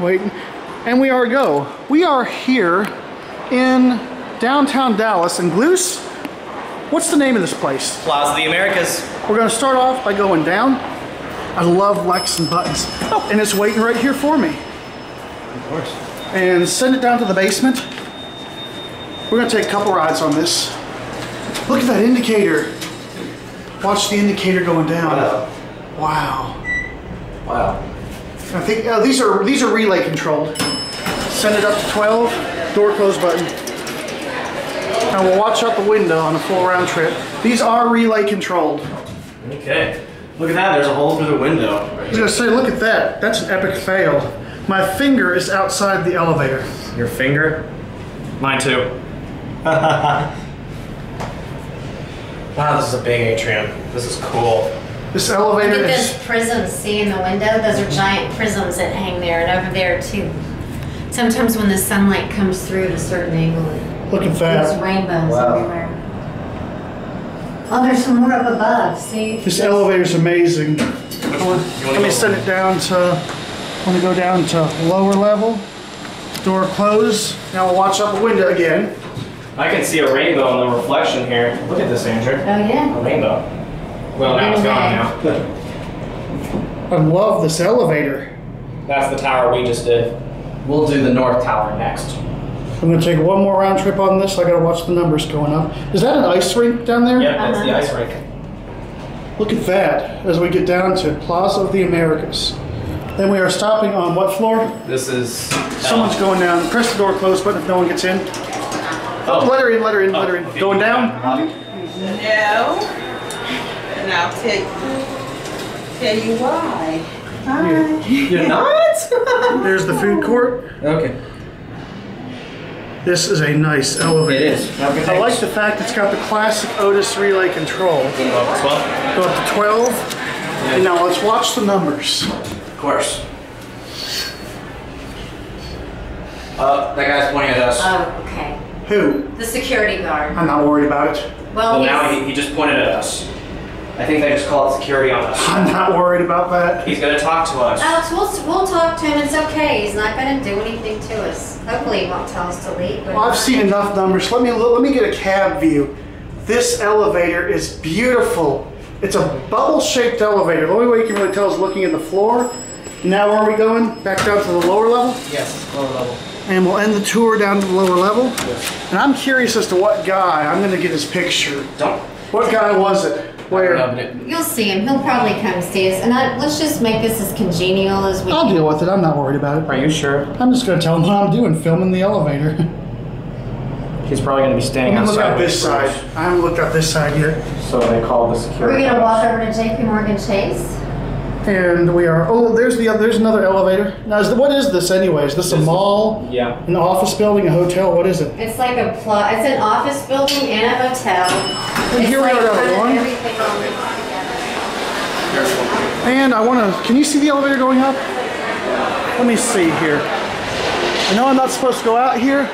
waiting. And we are go. We are here in downtown Dallas and Gluse. What's the name of this place? Plaza of the Americas. We're gonna start off by going down. I love Lexan buttons. Oh, and it's waiting right here for me. Of course. And send it down to the basement. We're gonna take a couple rides on this. Look at that indicator. Watch the indicator going down. Wow. Wow. Wow. I think uh, these are these are relay controlled. Send it up to 12. Door close button. Now we'll watch out the window on a full round trip. These are relay controlled. Okay. Look at that. There's a hole through the window. I was gonna say, look at that. That's an epic fail. My finger is outside the elevator. Your finger? Mine too. wow, this is a big atrium. This is cool. This Look elevator at is. those prisms, see in the window? Those are giant prisms that hang there and over there too. Sometimes when the sunlight comes through at a certain angle, it Look at There's that. rainbows Wow. everywhere. Oh, there's some more up above, see? This elevator's amazing. You Let wanna me go- send it down to. I want to go down to lower level. Door closed. Now we'll watch out the window again. I can see a rainbow in the reflection here. Look at this, Andrew. Oh, yeah? A rainbow. Well, now it's gone now. I love this elevator. That's the tower we just did. We'll do the north tower next. I'm gonna take one more round trip on this. I gotta watch the numbers going up. Is that an ice rink down there? Yeah, that's the ice rink. Look at that as we get down to Plaza of the Americas. Then we are stopping on what floor? This is. Someone's uh, going down. Press the door close button if no one gets in. Oh. Let her in, let her in, oh. let her in. Going down? No. And I'll tell, tell you why. Hi. You're not? There's the food court. okay. This is a nice elevator. It is. Have a good I like the fact it's got the classic Otis relay control. Well, well, Go up to 12. And now let's watch the numbers. of course. Uh, that guy's pointing at us. Oh, okay. Who? The security guard. I'm not worried about it. Well, well, now he, he just pointed at us. I think they just called security on us. I'm not worried about that. He's gonna talk to us. Alex, we'll, we'll talk to him. It's okay. He's not going to do anything to us. Hopefully he won't tell us to leave. But Well, I've seen enough numbers. Let me let me get a cab view. This elevator is beautiful. It's a bubble-shaped elevator. The only way you can really tell is looking at the floor. Now where are we going? Back down to the lower level? Yes, lower level. And we'll end the tour down to the lower level. And I'm curious as to what guy. I'm gonna get his picture. Don't. What guy was it? Where? You'll see him. He'll probably come see us. And I, let's just make this as congenial as we I'll can. deal with it. I'm not worried about it. Are you sure? I'm just gonna tell him what I'm doing, filming the elevator. He's probably gonna be staying Let me look outside. at this side. I haven't looked at this side yet. So they called the security. We're going to walk over to JP Morgan Chase. And we are. Oh, there's the other. there's another elevator. Now, is, what is this anyway? Is this a This is- mall? Yeah. An office building? A hotel? What is it? It's like a pl- It's an office building and a hotel. And It's here we like are at one. everything all mixed together. And I want to. Can you see the elevator going up? Let me see here. I know I'm not supposed to go out here,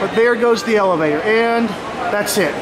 but there goes the elevator, and that's it.